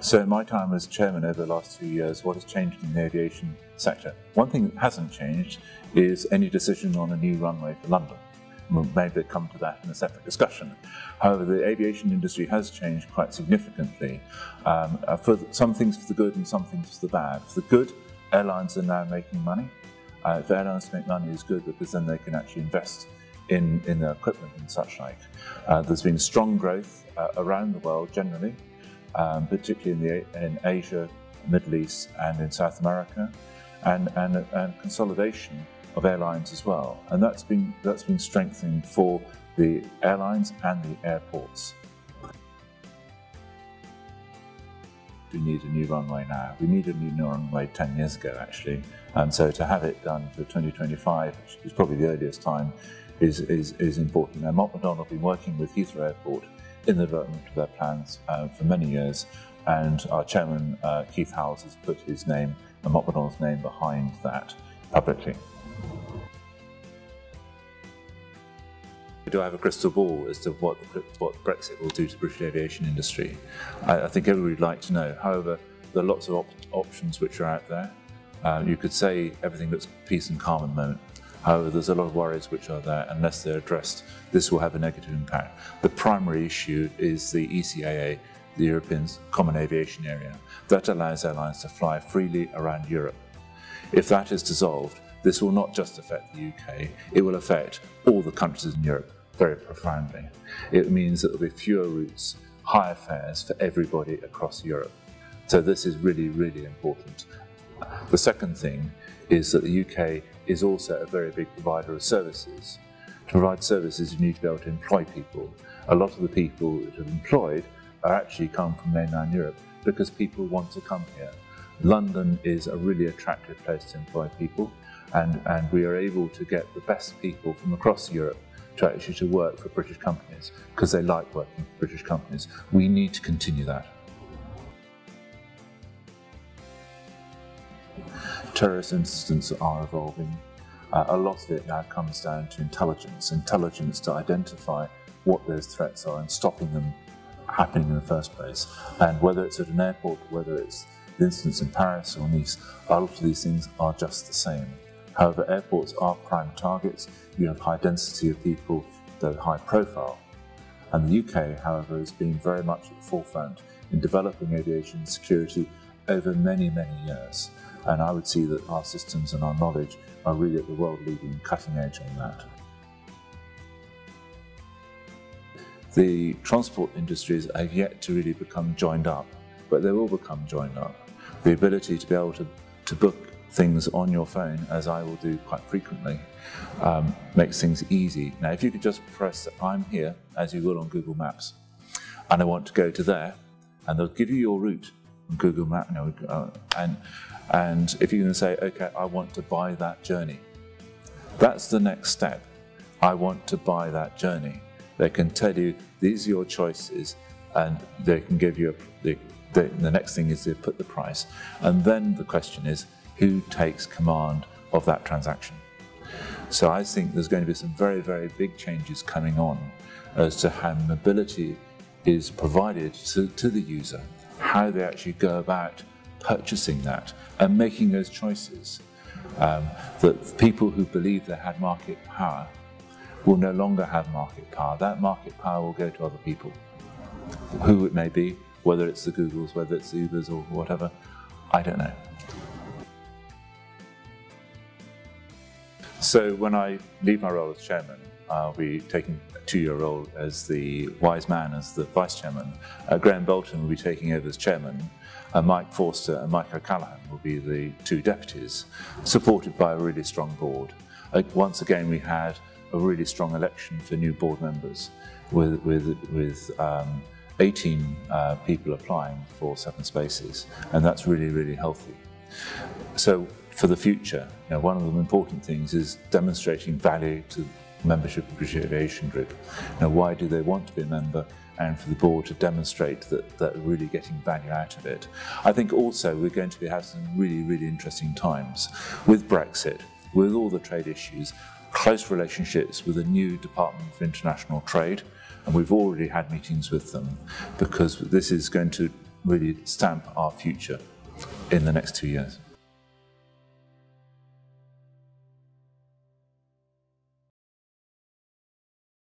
So in my time as chairman over the last two years, what has changed in the aviation sector? One thing that hasn't changed is any decision on a new runway for London. We'll maybe come to that in a separate discussion. However, the aviation industry has changed quite significantly. Um, uh, for some things for the good and some things for the bad. For the good, airlines are now making money. Uh, if airlines make money is good because then they can actually invest in, in their equipment and such like. Uh, there's been strong growth uh, around the world generally um, particularly in, the, in Asia, Middle East, and in South America, and, and, and consolidation of airlines as well. And that's been, that's been strengthening for the airlines and the airports. We need a new runway now. We needed a new runway 10 years ago, actually. And so to have it done for 2025, which is probably the earliest time, is, is, is important. Now, Mott MacDonald have been working with Heathrow Airport in the development of their plans uh, for many years. And our chairman, uh, Keith Howells, has put his name and name behind that publicly. Do I have a crystal ball as to what, what Brexit will do to the British aviation industry? I, I think everybody would like to know. However, there are lots of op options which are out there. Uh, you could say everything looks peace and calm at the moment. However, there's a lot of worries which are there. Unless they're addressed, this will have a negative impact. The primary issue is the ECAA, the European Common Aviation Area. That allows airlines to fly freely around Europe. If that is dissolved, this will not just affect the UK, it will affect all the countries in Europe very profoundly. It means that there will be fewer routes, higher fares for everybody across Europe. So this is really, really important. The second thing is that the UK is also a very big provider of services. To provide services, you need to be able to employ people. A lot of the people that are employed are actually come from mainland Europe because people want to come here. London is a really attractive place to employ people and, and we are able to get the best people from across Europe to actually to work for British companies because they like working for British companies. We need to continue that. Terrorist incidents are evolving. Uh, a lot of it now comes down to intelligence, intelligence to identify what those threats are and stopping them happening in the first place. And whether it's at an airport, whether it's the incidents in Paris or Nice, a lot of these things are just the same. However, airports are prime targets. You have high density of people they're high profile. And the UK, however, has been very much at the forefront in developing aviation security over many, many years. And I would see that our systems and our knowledge are really at the world leading cutting edge on that. The transport industries have yet to really become joined up, but they will become joined up. The ability to be able to, to book things on your phone, as I will do quite frequently, um, makes things easy. Now, if you could just press I'm here, as you will on Google Maps, and I want to go to there, and they'll give you your route on Google know, uh, and and if going to say, okay, I want to buy that journey, that's the next step. I want to buy that journey. They can tell you these are your choices, and they can give you a, the, the, the next thing is to put the price. And then the question is, who takes command of that transaction? So I think there's going to be some very, very big changes coming on as to how mobility is provided to, to the user, how they actually go about purchasing that and making those choices. Um, that people who believe they had market power will no longer have market power. That market power will go to other people, who it may be, whether it's the Googles, whether it's Ubers or whatever, I don't know. So when I leave my role as chairman, I'll be taking a two-year role as the wise man, as the vice chairman. Uh, Graham Bolton will be taking over as chairman, uh, Mike Forster and Mike O'Callaghan will be the two deputies, supported by a really strong board. Uh, once again, we had a really strong election for new board members with, with, with um, 18 uh, people applying for seven spaces, and that's really, really healthy. So for the future, you know, one of the important things is demonstrating value to membership Aviation Group. Now, why do they want to be a member? and for the board to demonstrate that they're really getting value out of it. I think also we're going to be having some really, really interesting times with Brexit, with all the trade issues, close relationships with the new Department for International Trade, and we've already had meetings with them because this is going to really stamp our future in the next two years.